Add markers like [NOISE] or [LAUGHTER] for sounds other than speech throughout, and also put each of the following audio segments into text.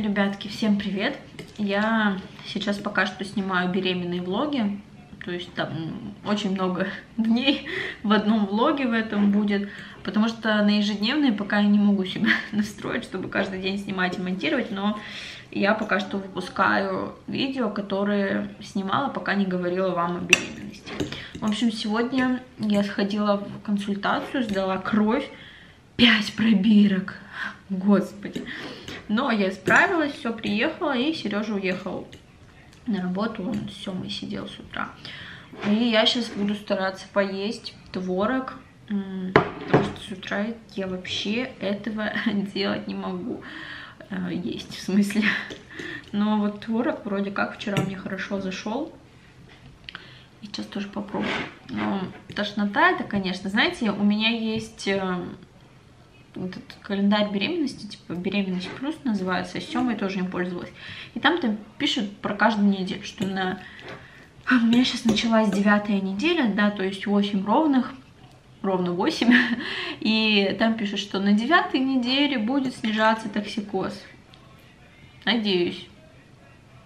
Ребятки, всем привет! Я сейчас пока что снимаю беременные влоги, то есть там очень много [LAUGHS] дней в одном влоге в этом будет, потому что на ежедневные пока я не могу себя [LAUGHS] настроить, чтобы каждый день снимать и монтировать, но я пока что выпускаю видео, которые снимала, пока не говорила вам о беременности. В общем, сегодня я сходила в консультацию, сдала кровь, 5 пробирок, господи. Но я справилась, все, приехала, и Сережа уехал на работу, он с Семой сидел с утра. И я сейчас буду стараться поесть творог, потому что с утра я вообще этого [LAUGHS] делать не могу. Э, есть, в смысле. Но вот творог вроде как вчера мне хорошо зашел. И сейчас тоже попробую. Но тошнота это, конечно, знаете, у меня есть э, этот календарь беременности, типа беременность плюс называется, с Семой тоже им пользовалась. И там там пишут про каждую неделю, что на... А, у меня сейчас началась девятая неделя, да, то есть 8 ровных, ровно 8. [LAUGHS] И там пишут, что на девятой неделе будет снижаться токсикоз. Надеюсь.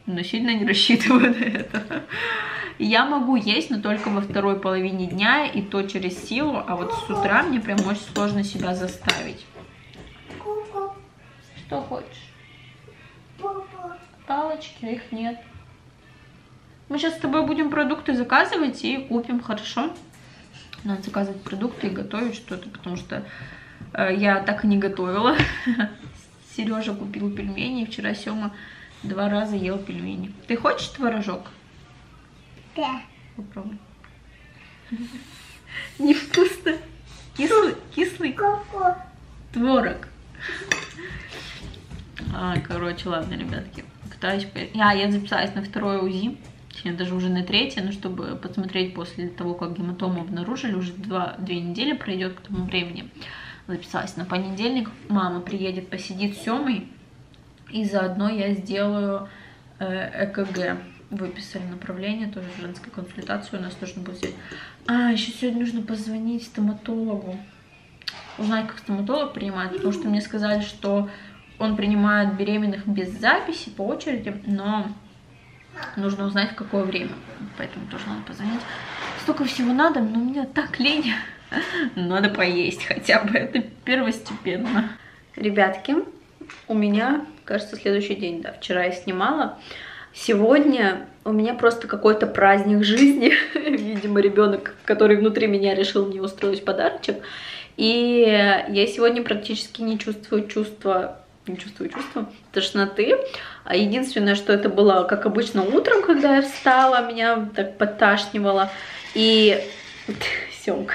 Но сильно не рассчитываю [LAUGHS] на это. Я могу есть, но только во второй половине дня, и то через силу, а вот с утра мне прям очень сложно себя заставить. Что хочешь? Палочки, их нет. Мы сейчас с тобой будем продукты заказывать и купим, хорошо? Надо заказывать продукты и готовить что-то, потому что э, я так и не готовила. [LAUGHS] Сережа купил пельмени, вчера Сема два раза ел пельмени. Ты хочешь творожок? Да. Попробуй. [LAUGHS] Невкусно. Кислый, кислый. Ко-ко. Творог. А, короче, ладно, ребятки. Пытаюсь... А, я записалась на второе УЗИ. Точнее, даже уже на третье, но чтобы посмотреть после того, как гематому обнаружили, уже два, две недели пройдет к тому времени. Записалась на понедельник. Мама приедет, посидит с Семой. И заодно я сделаю э, ЭКГ выписали направление, тоже женская консультация у нас нужно будет. А, еще сегодня нужно позвонить стоматологу. Узнать, как стоматолог принимает, потому что мне сказали, что он принимает беременных без записи по очереди, но нужно узнать, в какое время. Поэтому тоже надо позвонить. Столько всего надо, но у меня так лень. [LAUGHS] Надо поесть хотя бы, это первостепенно. Ребятки, у меня, кажется, следующий день, да, вчера я снимала. Сегодня у меня просто какой-то праздник жизни. [LAUGHS] Видимо, ребенок, который внутри меня решил мне устроить подарочек. И я сегодня практически не чувствую чувства, не чувствую чувства тошноты. А единственное, что это было, как обычно, утром, когда я встала, меня так подташнивало. И [LAUGHS] Семка,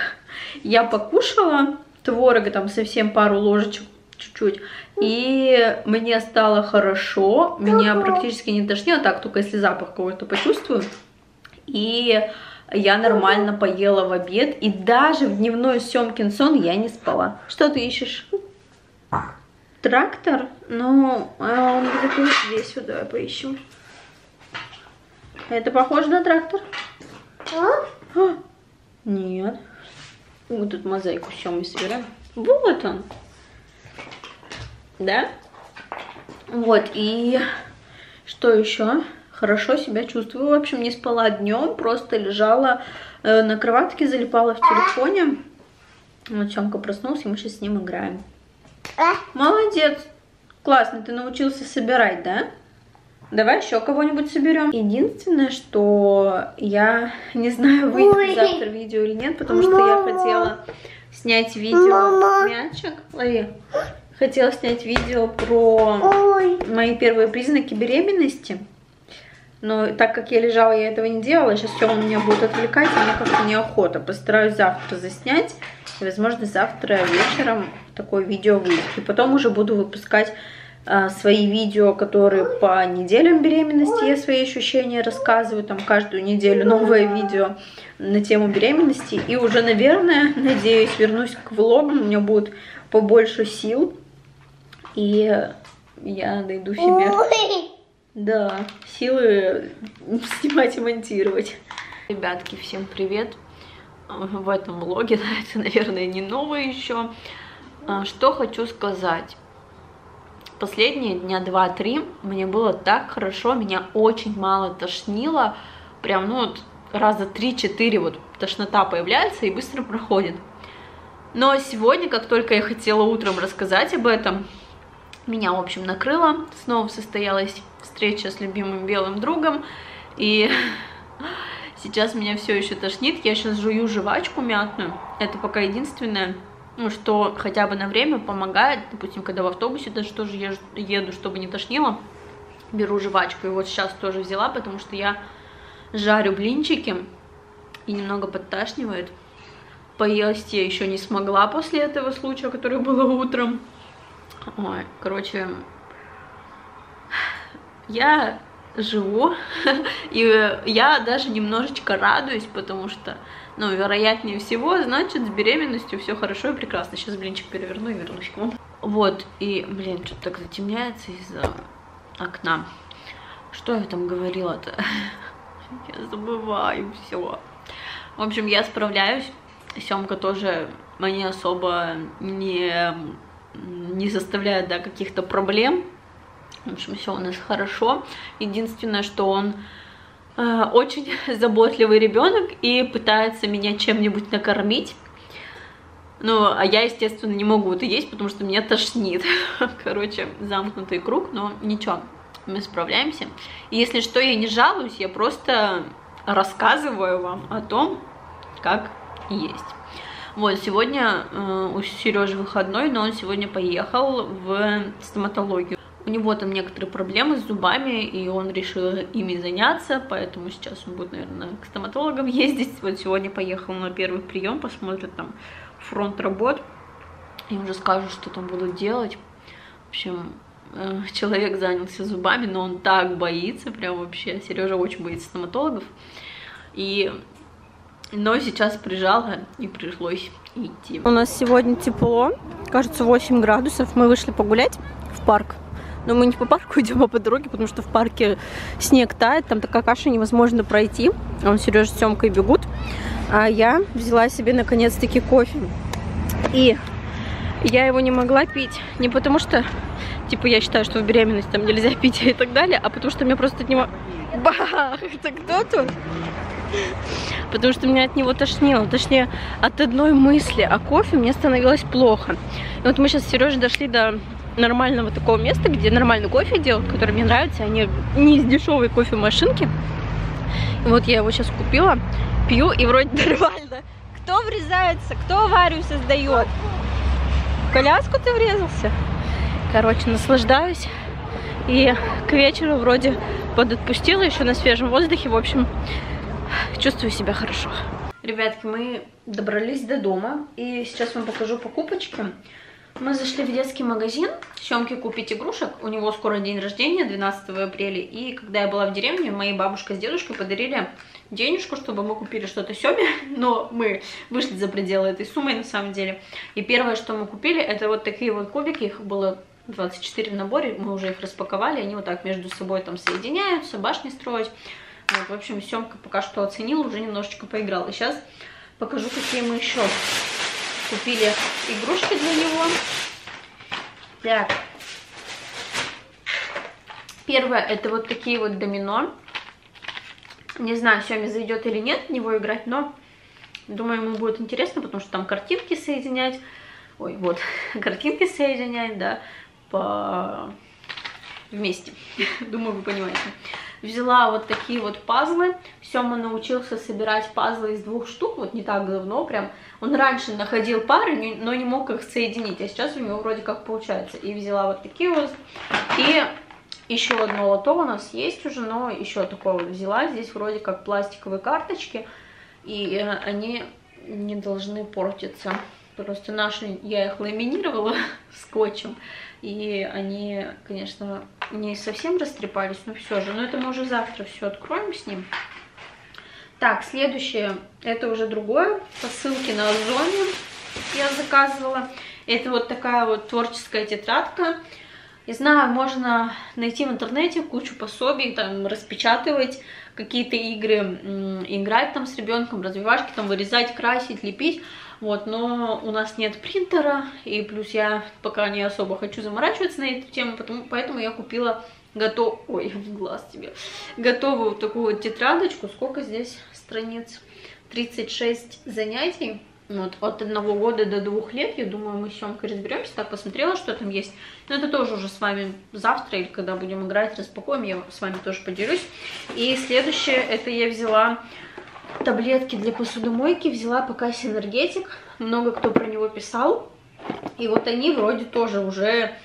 я покушала творога, там совсем пару ложечек чуть-чуть. И мне стало хорошо, меня практически не тошнило, так, только если запах какой-то почувствую. И я нормально поела в обед, и даже в дневной Семкин сон я не спала. Что ты ищешь? Трактор? Ну, а он где-то здесь, сюда поищем. Это похоже на трактор? А? Нет. Мы тут мозаику с Семой собираем. Вот он да? Вот, и что еще? Хорошо себя чувствую. В общем, не спала днем, просто лежала э, на кроватке, залипала в телефоне. Вот Семка проснулся, и мы сейчас с ним играем. Молодец! Классно, ты научился собирать, да? Давай еще кого-нибудь соберем. Единственное, что я не знаю, выйдет завтра видео или нет, потому что я хотела снять видео. Мячик, лови хотела снять видео про Ой. мои первые признаки беременности. Но так как я лежала, я этого не делала. Сейчас он меня будет отвлекать, и мне как-то неохота. Постараюсь завтра заснять. И, возможно, завтра вечером такое видео выйдет. И потом уже буду выпускать а, свои видео, которые по неделям беременности я свои ощущения рассказываю. Там каждую неделю новое видео на тему беременности. И уже, наверное, [LAUGHS] надеюсь, вернусь к влогам. У меня будет побольше сил и я найду себе... Ой. Да, силы снимать и монтировать. Ребятки, всем привет! В этом влоге, [LAUGHS] да, это, наверное, не новое еще. А, что хочу сказать. последние дня два-три мне было так хорошо, меня очень мало тошнило, прям, ну, вот раза три-четыре вот тошнота появляется и быстро проходит. Но сегодня, как только я хотела утром рассказать об этом, меня, в общем, накрыло. Снова состоялась встреча с любимым белым другом. И [LAUGHS] сейчас меня все еще тошнит. Я сейчас жую жвачку мятную. Это пока единственное, ну, что хотя бы на время помогает. Допустим, когда в автобусе даже тоже еду, чтобы не тошнило, беру жвачку. И вот сейчас тоже взяла, потому что я жарю блинчики и немного подташнивает. Поесть я еще не смогла после этого случая, который было утром. Ой, короче, я живу, [LAUGHS] и я даже немножечко радуюсь, потому что, ну, вероятнее всего, значит, с беременностью все хорошо и прекрасно. Сейчас блинчик переверну и вернусь к вам. Вот, и, блин, что-то так затемняется из-за окна. Что я там говорила-то? [LAUGHS] Я забываю все. В общем, я справляюсь. Семка тоже мне особо не, не заставляет да, каких-то проблем. В общем, все у нас хорошо. Единственное, что он э, очень [LAUGHS] заботливый ребенок и пытается меня чем-нибудь накормить. Ну, а я, естественно, не могу это есть, потому что меня тошнит. [LAUGHS] Короче, замкнутый круг, но ничего, мы справляемся. И если что, я не жалуюсь, я просто рассказываю вам о том, как есть. Вот, сегодня э, у Сережи выходной, но он сегодня поехал в стоматологию. У него там некоторые проблемы с зубами, и он решил ими заняться, поэтому сейчас он будет, наверное, к стоматологам [LAUGHS] ездить. Вот сегодня поехал на первый прием, посмотрит там фронт работ, и уже скажут, что там будут делать. В общем, Э, человек занялся зубами, но он так боится, прям вообще, Сережа очень боится стоматологов. И, но сейчас прижала и пришлось идти. У нас сегодня тепло, кажется 8 градусов, мы вышли погулять в парк. Но мы не по парку [LAUGHS] идем, а по дороге, потому что в парке снег тает, там такая каша невозможно пройти. Он Сережа с Тёмкой бегут. А я взяла себе наконец-таки кофе. И я его не могла пить не потому что типа, я считаю, что в беременности там нельзя [LAUGHS] пить и так далее, а потому что мне просто от него... [LAUGHS] Бах! Это кто тут? Потому что меня от него тошнило. Точнее, от одной мысли о кофе мне становилось плохо. И вот мы сейчас с Сережей дошли до нормального такого места, где нормальный кофе делают, который мне нравится. Они не из дешевой кофемашинки. И вот я его сейчас купила, пью, и вроде [LAUGHS] нормально. Кто врезается? Кто аварию создает? В коляску ты врезался? Короче, наслаждаюсь. И к вечеру вроде подотпустила еще на свежем воздухе. В общем, чувствую себя хорошо. Ребятки, мы добрались до дома. И сейчас вам покажу покупочки. Мы зашли в детский магазин, Семке купить игрушек. У него скоро день рождения, 12 апреля. И когда я была в деревне, мои бабушка с дедушкой подарили денежку, чтобы мы купили что-то Семе. [LAUGHS] Но мы вышли за пределы этой суммы на самом деле. И первое, что мы купили, это вот такие вот кубики. Их было 24 в наборе, мы уже их распаковали, они вот так между собой там соединяются, башни строить. Вот, в общем, Семка пока что оценил, уже немножечко поиграл. И сейчас покажу, какие мы еще купили игрушки для него. Так. Первое, это вот такие вот домино. Не знаю, Семе зайдет или нет в него играть, но думаю, ему будет интересно, потому что там картинки соединять. Ой, вот, [LAUGHS] картинки соединять, да по... вместе. [LAUGHS] Думаю, вы понимаете. Взяла вот такие вот пазлы. Сема научился собирать пазлы из двух штук, вот не так давно прям. Он раньше находил пары, но не мог их соединить, а сейчас у него вроде как получается. И взяла вот такие вот. И еще одно лото у нас есть уже, но еще такое вот взяла. Здесь вроде как пластиковые карточки, и э, они не должны портиться. Просто наши, я их ламинировала [LAUGHS] скотчем, и они, конечно, не совсем растрепались, но все же. Но это мы уже завтра все откроем с ним. Так, следующее, это уже другое, по ссылке на Озоне я заказывала. Это вот такая вот творческая тетрадка. Не знаю, можно найти в интернете кучу пособий, там распечатывать какие-то игры, играть там с ребенком, развивашки там вырезать, красить, лепить. Вот, но у нас нет принтера, и плюс я пока не особо хочу заморачиваться на эту тему, потому, поэтому я купила готов... Ой, [LAUGHS] в глаз тебе. Готовую такую вот тетрадочку. Сколько здесь страниц? 36 занятий. Вот, от одного года до двух лет, я думаю, мы с Семкой разберемся. Так, посмотрела, что там есть. Но это тоже уже с вами завтра, или когда будем играть, распакуем, я с вами тоже поделюсь. И следующее, это я взяла таблетки для посудомойки, взяла пока синергетик. Много кто про него писал. И вот они вроде тоже уже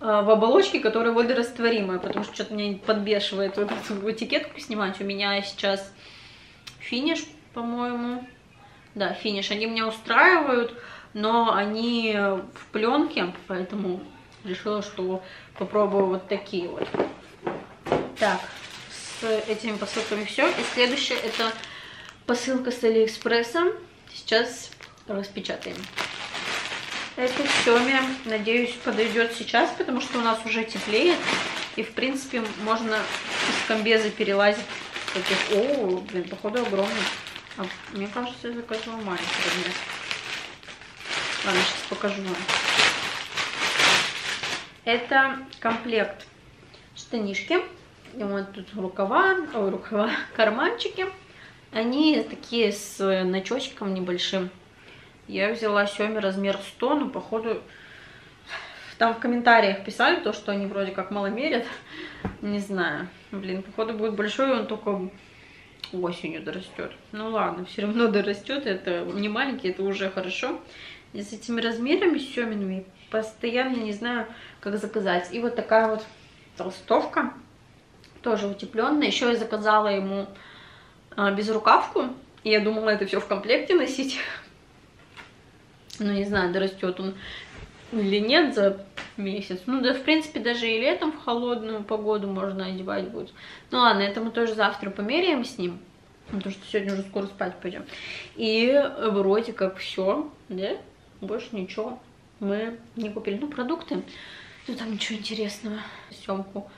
а, в оболочке, которая водорастворимая, потому что что-то меня подбешивает вот эту [LAUGHS] этикетку снимать. У меня сейчас финиш, по-моему, да, финиш. Они меня устраивают, но они в пленке, поэтому решила, что попробую вот такие вот. Так, с этими посылками все. И следующее это посылка с Алиэкспресса. Сейчас распечатаем. Это Семя, надеюсь, подойдет сейчас, потому что у нас уже теплеет. И, в принципе, можно из комбеза перелазить. Таких... О, блин, походу огромный. А, мне кажется, я заказывала маленький размер. Ладно, сейчас покажу вам. Это комплект штанишки. И вот тут рукава, ой, рукава, [LAUGHS] карманчики. Они такие с начочком небольшим. Я взяла Сёме размер 100, но походу... Там в комментариях писали то, что они вроде как мало мерят. Не знаю. Блин, походу будет большой, он только осенью дорастет. Ну ладно, все равно дорастет. Это не маленький, это уже хорошо. И с этими размерами Семенами постоянно не знаю, как заказать. И вот такая вот толстовка. Тоже утепленная. Еще я заказала ему безрукавку. И я думала, это все в комплекте носить. Ну, не знаю, дорастет он или нет за месяц. Ну, да, в принципе, даже и летом в холодную погоду можно одевать будет. Ну, ладно, это мы тоже завтра померяем с ним. Потому что сегодня уже скоро спать пойдем. И вроде как все, да? Больше ничего. Мы не купили. Ну, продукты. Ну, там ничего интересного. Съемку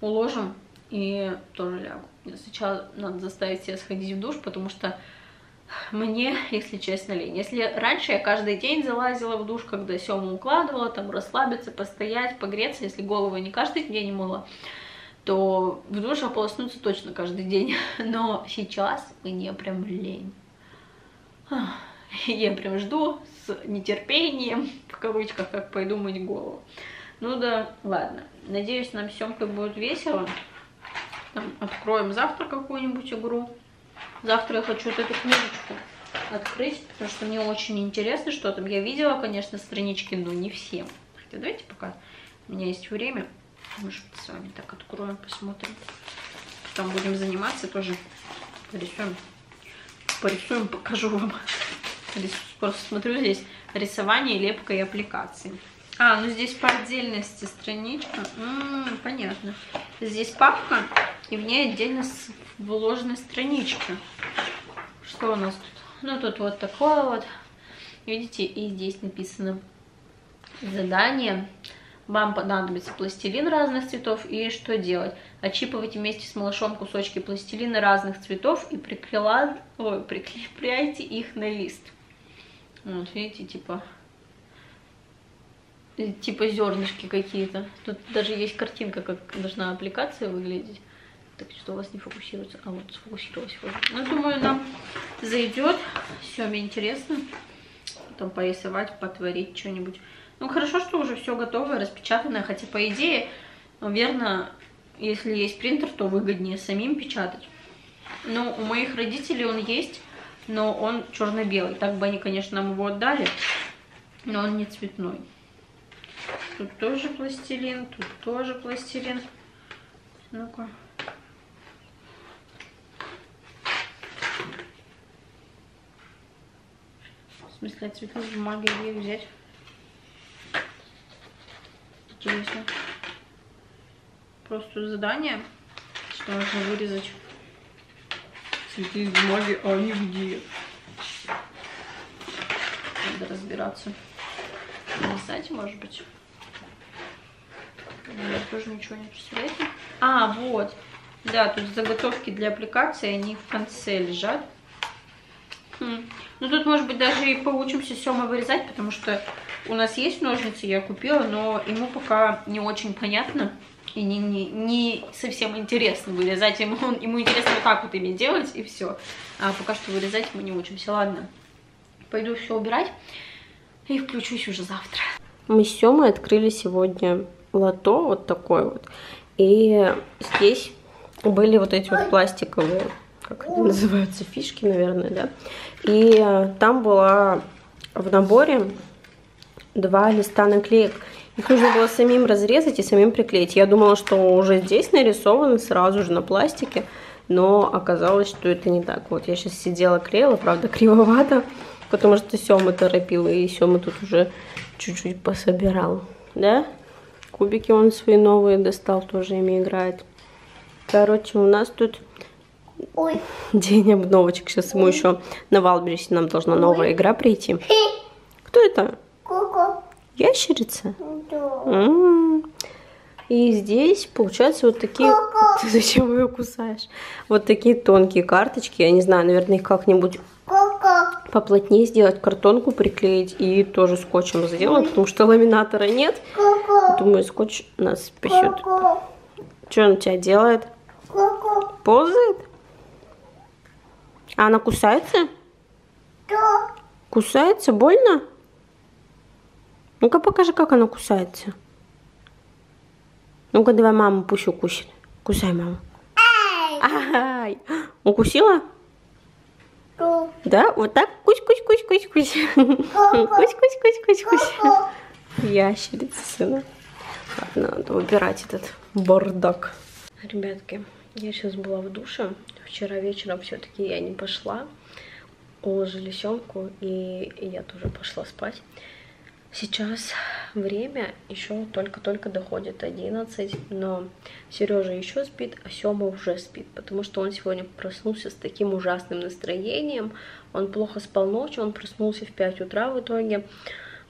уложим и тоже лягу. Сначала надо заставить себя сходить в душ, потому что мне, если честно, лень. Если раньше я каждый день залазила в душ, когда Сему укладывала, там расслабиться, постоять, погреться, если голову не каждый день мыла, то в душ ополоснуться точно каждый день. [LAUGHS] Но сейчас мне прям лень. Я прям жду с нетерпением, в кавычках, как пойду мыть голову. Ну да, ладно. Надеюсь, нам съемкой будет весело. Там откроем завтра какую-нибудь игру. Завтра я хочу вот эту книжечку открыть, потому что мне очень интересно, что там. Я видела, конечно, странички, но не все. Хотя давайте пока у меня есть время, может, с вами так откроем, посмотрим. Там будем заниматься тоже. Порисуем. Порисуем, покажу вам. Просто смотрю здесь рисование, лепка и аппликации. А, ну здесь по отдельности страничка. М -м, понятно. Здесь папка, и в ней отдельно вложены странички. Что у нас тут? Ну, тут вот такое вот. Видите, и здесь написано задание. Вам понадобится пластилин разных цветов и что делать? Отщипывайте вместе с малышом кусочки пластилина разных цветов и прикрыла... Ой, прикрепляйте их на лист. Вот, видите, типа типа зернышки какие-то. Тут даже есть картинка, как должна аппликация выглядеть. Так что у вас не фокусируется. А вот сфокусировалась вроде. Ну, думаю, нам зайдет. Все, мне интересно. Потом порисовать, потворить что-нибудь. Ну, хорошо, что уже все готовое, распечатанное. Хотя, по идее, наверное, если есть принтер, то выгоднее самим печатать. Ну, у моих родителей он есть, но он черно-белый. Так бы они, конечно, нам его отдали, но он не цветной. Тут тоже пластилин, тут тоже пластилин. Ну-ка. В смысле, цветную бумагу где взять? Интересно. Просто задание, что нужно вырезать цветы из бумаги, а они где? Надо разбираться. Сайте, может быть. Я тоже ничего не представляю. А, вот. Да, тут заготовки для аппликации, они в конце лежат. М. Ну тут, может быть, даже и поучимся Сёма вырезать, потому что у нас есть ножницы, я купила, но ему пока не очень понятно и не, не, не совсем интересно вырезать. Ему, он- ему интересно вот так вот ими делать, и все. А пока что вырезать мы не учимся. Ладно, пойду все убирать и включусь уже завтра. Мы с Семой открыли сегодня лото вот такой вот. И здесь были вот эти вот пластиковые, как это называются, фишки, наверное, да. И э, там была в наборе два листа наклеек. Их нужно было самим разрезать и самим приклеить. Я думала, что уже здесь нарисовано сразу же на пластике, но оказалось, что это не так. Вот я сейчас сидела, клеила, правда, [LAUGHS] кривовато, потому что Сёма торопил, и Сёма тут уже чуть-чуть пособирал, да? Кубики он свои новые достал, тоже ими играет. Короче, у нас тут Ой. [LAUGHS] день обновочек. Сейчас ему еще на Валбересе нам должна новая игра прийти. Кто это? Ку-ку. Ящерица? Да. М. И здесь, получается, вот такие... Ку-ку. [LAUGHS] Ты зачем ее кусаешь? Вот такие тонкие карточки. Я не знаю, наверное, их как-нибудь Ку-ку. Поплотнее сделать, картонку приклеить и тоже скотчем сделать, потому что ламинатора нет. Думаю, скотч нас спасет. Что он у тебя делает? Ползает? А она кусается? Да. Кусается? Больно? Ну-ка покажи, как она кусается. Ну-ка давай маму пусть укусит. Кусай маму. Ай! Укусила? Ку. Да? Вот так? Кусь, кусь, кусь, кусь, кусь. Кусь, кусь, кусь, кусь, кусь. Ку-ку. Ящерица, сына. Ладно, надо убирать этот бардак. Ребятки, я сейчас была в душе. Вчера вечером все-таки я не пошла. Уложили Семку, и я тоже пошла спать. Сейчас время еще только-только доходит 11, но Сережа еще спит, а Сема уже спит, потому что он сегодня проснулся с таким ужасным настроением. Он плохо спал ночью, он проснулся в 5 утра в итоге.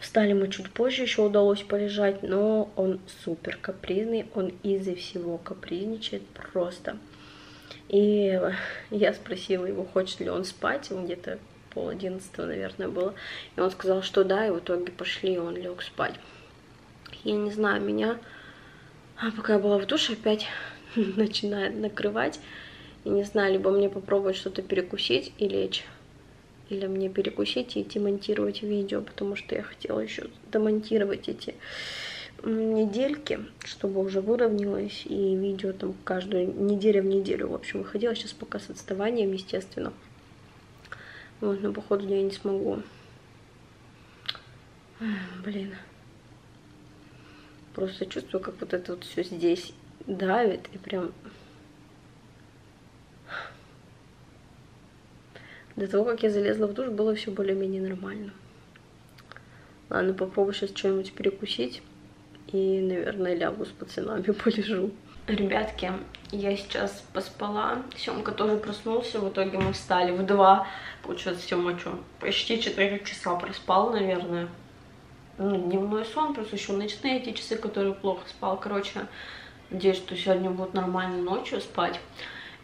Встали мы чуть позже, еще удалось полежать, но он супер капризный, он из-за всего капризничает просто. И я спросила его, хочет ли он спать, где-то пол одиннадцатого, наверное, было. И он сказал, что да, и в итоге пошли, и он лег спать. Я не знаю, меня, а пока я была в душе, опять [LAUGHS] начинает накрывать. И не знаю, либо мне попробовать что-то перекусить и лечь, или мне перекусить и идти монтировать видео, потому что я хотела еще домонтировать эти недельки, чтобы уже выровнялось, и видео там каждую неделю в неделю, в общем, выходило. Сейчас пока с отставанием, естественно. Вот, но походу я не смогу. Блин. Просто чувствую, как вот это вот все здесь давит, и прям... До того, как я залезла в душ, было все более-менее нормально. Ладно, попробую сейчас что-нибудь перекусить. И, наверное, лягу с пацанами [LAUGHS] полежу. Ребятки, я сейчас поспала. Семка тоже проснулся. В итоге мы встали в два. Получается, Сема что, почти 4 часа проспал, наверное. Ну, дневной сон, плюс еще ночные эти часы, которые плохо спал. Короче, надеюсь, что сегодня будет нормально ночью спать.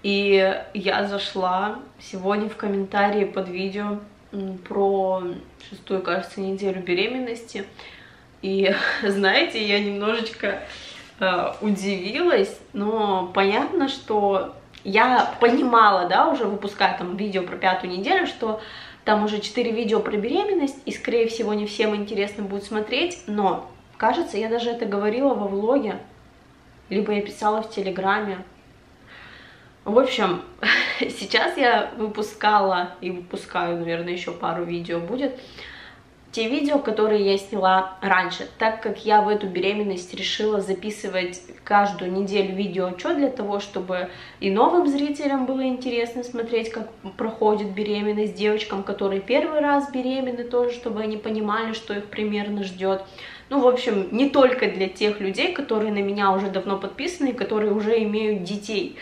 И я зашла сегодня в комментарии под видео про шестую, кажется, неделю беременности. И [LAUGHS] знаете, я немножечко э, удивилась, но понятно, что я понимала, да, уже выпуская там видео про пятую неделю, что там уже 4 видео про беременность, и, скорее всего, не всем интересно будет смотреть, но, кажется, я даже это говорила во влоге, либо я писала в Телеграме. В общем, [LAUGHS] сейчас я выпускала и выпускаю, наверное, еще пару видео будет, те видео, которые я сняла раньше, так как я в эту беременность решила записывать каждую неделю видео отчет для того, чтобы и новым зрителям было интересно смотреть, как проходит беременность, девочкам, которые первый раз беременны, тоже, чтобы они понимали, что их примерно ждет. Ну, в общем, не только для тех людей, которые на меня уже давно подписаны, которые уже имеют детей.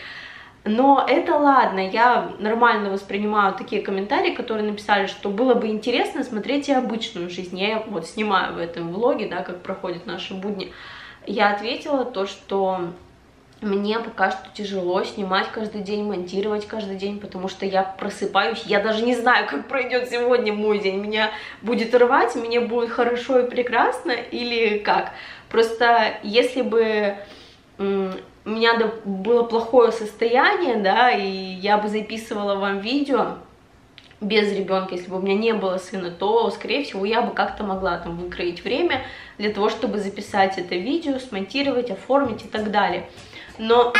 Но это ладно, я нормально воспринимаю такие комментарии, которые написали, что было бы интересно смотреть и обычную жизнь. Я вот снимаю в этом влоге, да, как проходят наши будни. Я ответила то, что мне пока что тяжело снимать каждый день, монтировать каждый день, потому что я просыпаюсь, я даже не знаю, как пройдет сегодня мой день. Меня будет рвать, мне будет хорошо и прекрасно или как. Просто если бы у меня было плохое состояние, да, и я бы записывала вам видео, без ребенка, если бы у меня не было сына, то, скорее всего, я бы как-то могла там выкроить время для того, чтобы записать это видео, смонтировать, оформить и так далее но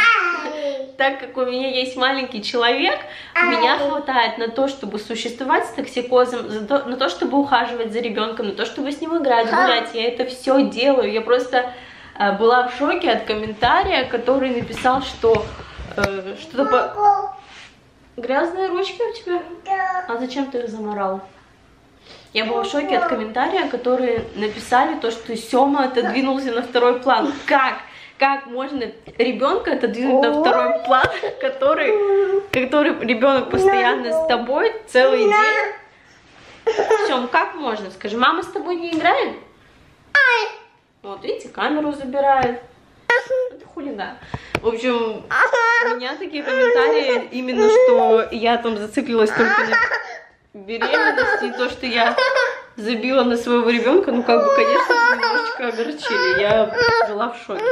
[LAUGHS] так как у меня есть маленький человек, меня хватает на то, чтобы существовать с токсикозом, на то, чтобы ухаживать за ребенком, на то, чтобы с ним играть, гулять. Я это все делаю. Я просто была в шоке от комментария, который написал, что э, что-то по... Грязные ручки у тебя? Да. А зачем ты их заморал? Я была в шоке от комментария, которые написали то, что Сёма отодвинулся на второй план. Как? как можно ребенка отодвинуть на второй план, который, который ребенок постоянно с тобой целый день. Все, как можно? Скажи, мама с тобой не играет? Вот, видите, камеру забирает. Это хулиган. В общем, у меня такие комментарии именно, что я там зациклилась только на беременности, и то, что я забила на своего ребенка, ну, как бы, конечно, немножечко огорчили. Я была в шоке.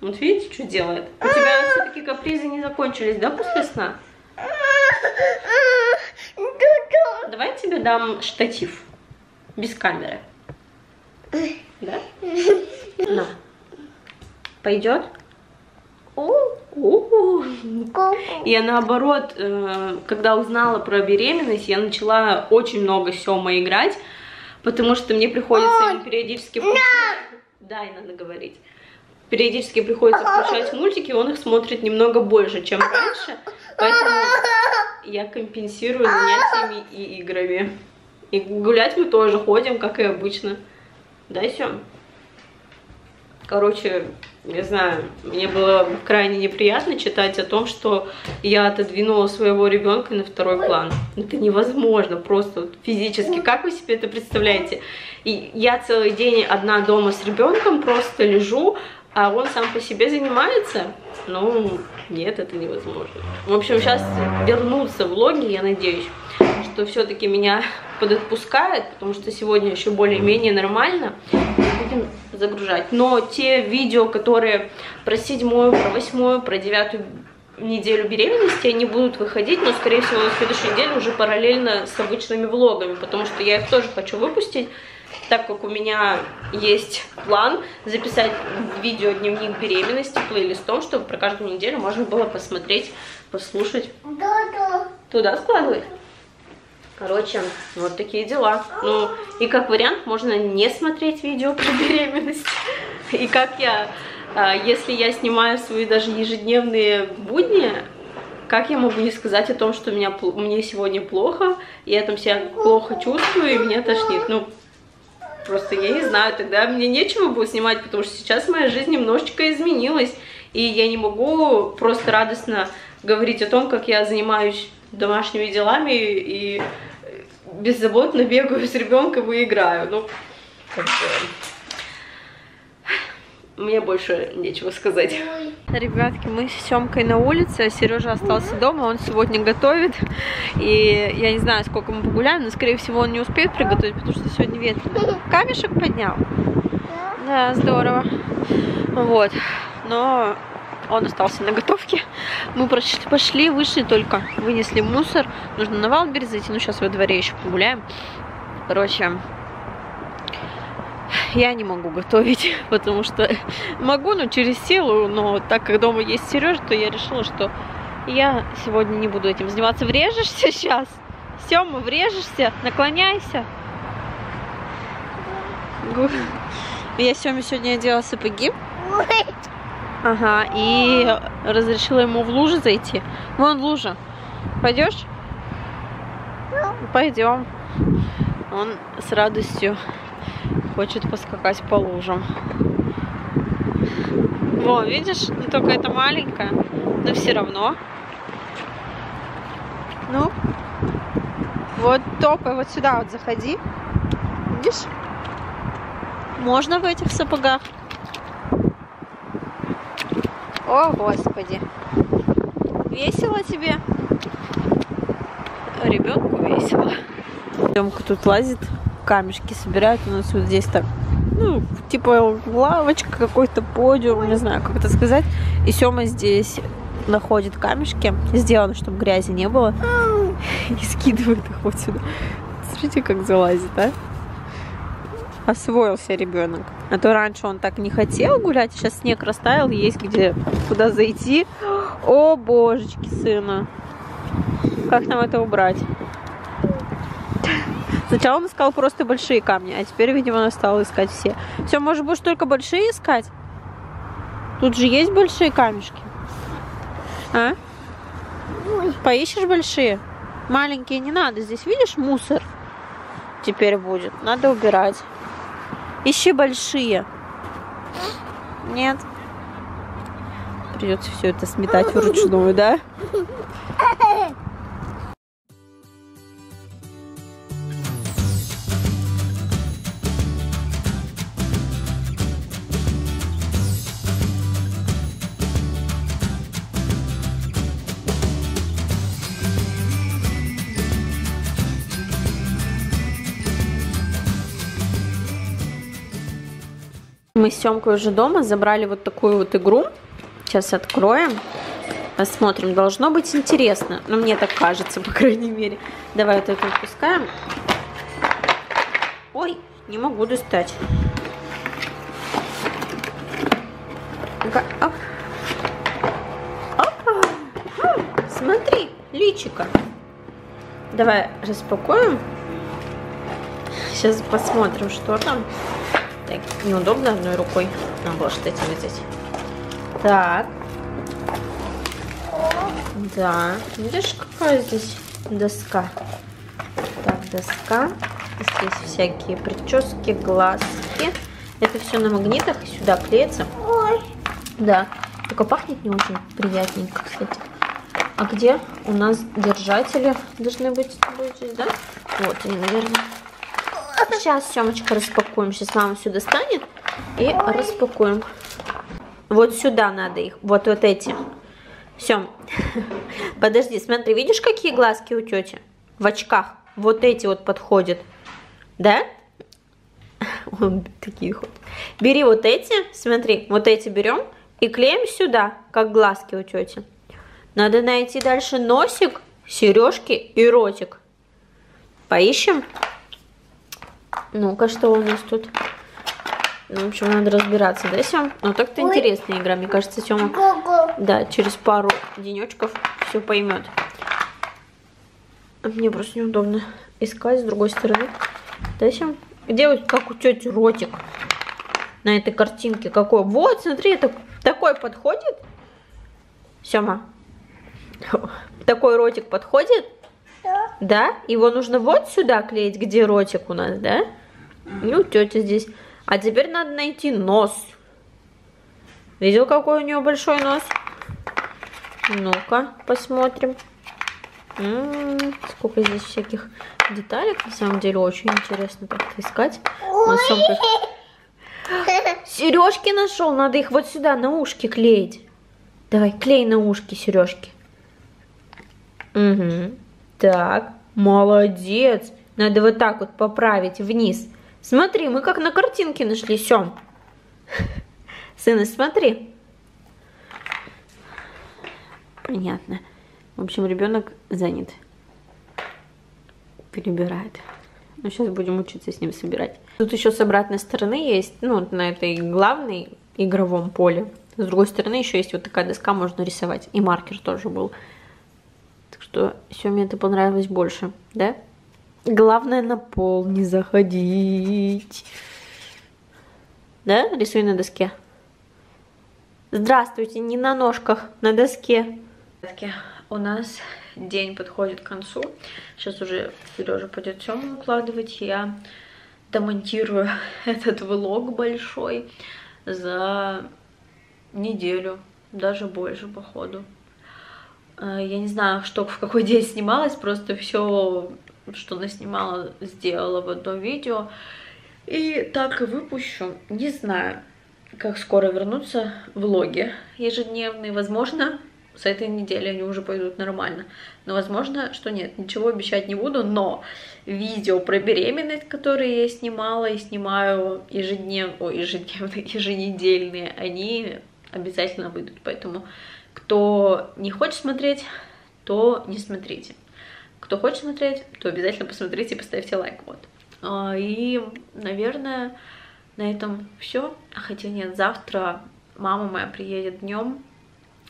Вот видите, что делает? У тебя все-таки капризы не закончились, да, после сна? Давай я тебе дам штатив. Без камеры. Да? [LAUGHS] На. Пойдет? Я наоборот, э, когда узнала про беременность, я начала очень много Сёма играть, потому что мне приходится периодически... Да, и надо говорить. Периодически приходится включать мультики, он их смотрит немного больше, чем раньше, поэтому я компенсирую занятиями и играми. И гулять мы тоже ходим, как и обычно. Да, Сём? Короче, не знаю, мне было крайне неприятно читать о том, что я отодвинула своего ребенка на второй план. Это невозможно, просто физически. Как вы себе это представляете? И я целый день одна дома с ребенком, просто лежу, а он сам по себе занимается. Ну, нет, это невозможно. В общем, сейчас вернутся влоги, я надеюсь, что все-таки меня [LAUGHS] подотпускает, потому что сегодня еще более-менее нормально. Будем загружать. Но те видео, которые про седьмую, про восьмую, про девятую неделю беременности, они будут выходить, но, скорее всего, на следующей неделе уже параллельно с обычными влогами, потому что я их тоже хочу выпустить, так как у меня есть план записать видео дневник беременности плейлистом, чтобы про каждую неделю можно было посмотреть, послушать. Туда складывать? Короче, вот такие дела. Ну, и как вариант, можно не смотреть видео про [LAUGHS] беременность. И как я, а, если я снимаю свои даже ежедневные будни, как я могу не сказать о том, что меня, мне сегодня плохо, я там себя плохо чувствую, и меня тошнит. Ну, просто я не знаю, тогда мне нечего будет снимать, потому что сейчас моя жизнь немножечко изменилась, и я не могу просто радостно говорить о том, как я занимаюсь домашними делами и беззаботно бегаю с ребенком и играю. Ну, как бы... Мне больше нечего сказать. Ребятки, мы с Семкой на улице, Сережа остался дома, он сегодня готовит. И я не знаю, сколько мы погуляем, но, скорее всего, он не успеет приготовить, потому что сегодня ветрено. Камешек поднял? Да, здорово. Вот. Но он остался на готовке. Мы пошли, вышли только, вынесли мусор. Нужно на Валберг зайти, ну сейчас во дворе еще погуляем. Короче, я не могу готовить, [LAUGHS] потому что могу, но через силу, но так как дома есть Сережа, то я решила, что я сегодня не буду этим заниматься. Врежешься сейчас? Сема, врежешься? Наклоняйся. Я Семе сегодня одела сапоги. Ага, и разрешила ему в лужу зайти. Вон лужа. Пойдешь? Пойдем. Он с радостью хочет поскакать по лужам. Во, видишь, ну, только это маленькая, но все равно. Ну, вот топай, вот сюда вот заходи. Видишь? Можно в этих сапогах. О, Господи. Весело тебе? Ребенку весело. Демка тут лазит, камешки собирает. У нас вот здесь так, ну, типа лавочка, какой-то подиум, не знаю, как это сказать. И Сема здесь находит камешки. Сделано, чтобы грязи не было. И скидывает их вот сюда. Смотрите, как залазит, а? Освоился ребенок. А то раньше он так не хотел гулять, сейчас снег растаял, есть где куда зайти. О, божечки, сына. Как нам это убрать? Сначала он искал просто большие камни, а теперь, видимо, он стал искать все. Все, может, будешь только большие искать? Тут же есть большие камешки. А? Поищешь большие? Маленькие не надо. Здесь, видишь, мусор теперь будет. Надо убирать. Ищи большие. Нет. Придется все это сметать вручную, да? Мы с Семкой уже дома забрали вот такую вот игру. Сейчас откроем. Посмотрим. Должно быть интересно. Ну, мне так кажется, по крайней мере. Давай вот это отпускаем. Ой, не могу достать. Оп. Опа. Смотри, личика. Давай распакуем. Сейчас посмотрим, что там. Так, неудобно одной рукой. Надо было что-то взять. Так. Да. Видишь, какая здесь доска? Так, доска. Здесь всякие прически, глазки. Это все на магнитах и сюда клеится. Ой. Да. Только пахнет не очень приятненько, кстати. А где у нас держатели должны быть здесь, да? Вот они, наверное. Сейчас, Семочка, распакуем. Сейчас мама сюда станет и распакуем. Вот сюда надо их. Вот, вот эти. Сем, [LAUGHS] подожди, смотри, видишь, какие глазки у тети? В очках. Вот эти вот подходят. Да? [LAUGHS] Какие ходят. Бери вот эти, смотри, вот эти берем и клеим сюда, как глазки у тети. Надо найти дальше носик, сережки и ротик. Поищем. Ну-ка, что у нас тут? Ну, в общем, надо разбираться, да, Сем? Ну, так-то интересная игра. Мне кажется, Сема, да, через пару денечков все поймет. Мне просто неудобно искать с другой стороны. Да, Сем? Где вот, как у тети ротик? На этой картинке какой? Вот, смотри, это такой подходит. Сема, [LAUGHS] такой ротик подходит? Да. Да? Его нужно вот сюда клеить, где ротик у нас, да? И у тети здесь. А теперь надо найти нос. Видел, какой у нее большой нос? Ну-ка, посмотрим. М-м, сколько здесь всяких деталек. На самом деле очень интересно как-то искать. На [LAUGHS] Сережки нашел, надо их вот сюда на ушки клеить. Давай, клей на ушки сережки. Угу. Так, молодец. Надо вот так вот поправить вниз. Смотри, мы как на картинке нашли, Сем. [LAUGHS] Сына, смотри. Понятно. В общем, ребенок занят. Перебирает. Ну, сейчас будем учиться с ним собирать. Тут еще с обратной стороны есть, ну, на этой главной игровом поле. С другой стороны еще есть вот такая доска, можно рисовать. И маркер тоже был. Что все мне это понравилось больше, да? Главное на пол не заходить. Да? Рисуй на доске. Здравствуйте, не на ножках, на доске. У нас день подходит к концу. Сейчас уже Сережа пойдет Сему укладывать. Я домонтирую [LAUGHS] этот влог большой за неделю, даже больше, походу. Э, Я не знаю, что в какой [LAUGHS] день снималось, просто все, что наснимала, сделала в одно видео. И так и выпущу. Не знаю. как скоро вернутся влоги ежедневные. Возможно, с этой недели они уже пойдут нормально. Но возможно, что нет, ничего обещать не буду, но видео про беременность, которые я снимала и снимаю ежедневно, ежедневные, [LAUGHS] еженедельные, они обязательно выйдут. Поэтому кто не хочет смотреть, то не смотрите. Кто хочет смотреть, то обязательно посмотрите и поставьте лайк. Вот. А, и, наверное, на этом все. Хотя нет, завтра мама моя приедет днем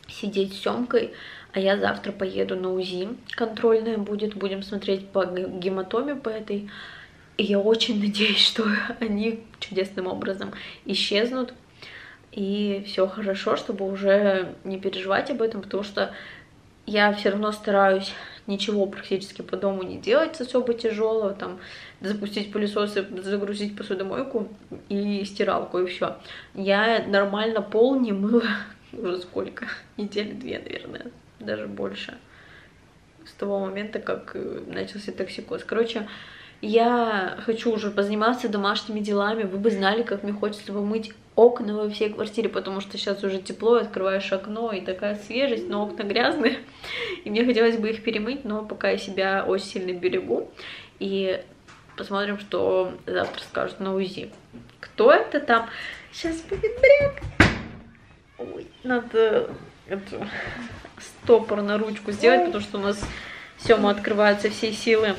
сидеть с Семкой, а я завтра поеду на УЗИ. Контрольная будет, будем смотреть по гематоме по этой. И я очень надеюсь, что [LAUGHS] они чудесным образом исчезнут. И все хорошо, чтобы уже не переживать об этом, потому что я все равно стараюсь ничего практически по дому не делать особо тяжелого, там запустить пылесос загрузить посудомойку и стиралку, и все. Я нормально пол не мыла [LAUGHS] уже сколько? Недели две, наверное, даже больше. С того момента, как э, начался токсикоз. Короче, я хочу уже позаниматься домашними делами. Вы бы знали, как мне хочется помыть окна во всей квартире, потому что сейчас уже тепло, открываешь окно, и такая свежесть, но окна грязные. И мне хотелось бы их перемыть, но пока я себя очень сильно берегу. И посмотрим, что завтра скажут на УЗИ. Кто это там? Сейчас будет брек. Ой, надо эту стопор на ручку сделать, потому что у нас Сема открывается всей силы.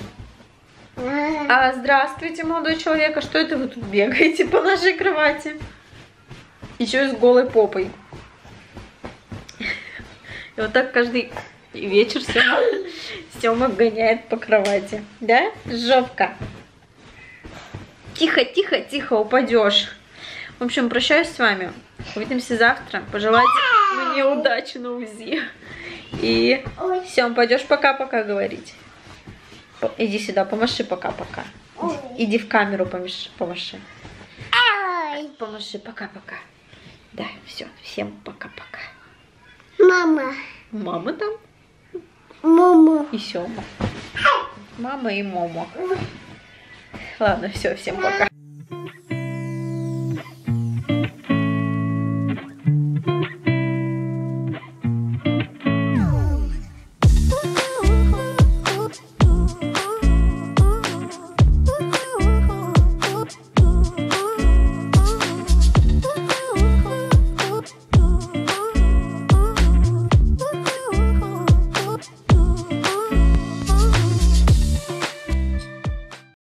А, здравствуйте, молодой человек, а что это вы тут бегаете по нашей кровати? Еще и с голой попой. И вот так каждый вечер Сема, Сема гоняет по кровати. Да, Жовка? Тихо, тихо, тихо, упадешь. В общем, прощаюсь с вами. Увидимся завтра. Пожелайте мне удачи на УЗИ. И все, пойдешь пока-пока говорить. Иди сюда, помаши пока-пока. Иди в камеру помаши. помаши. Помаши пока-пока. Да, все, всем пока-пока. Мама. Мама там? Мама. И Сёма. Мама и Момо. Ладно, все, всем пока.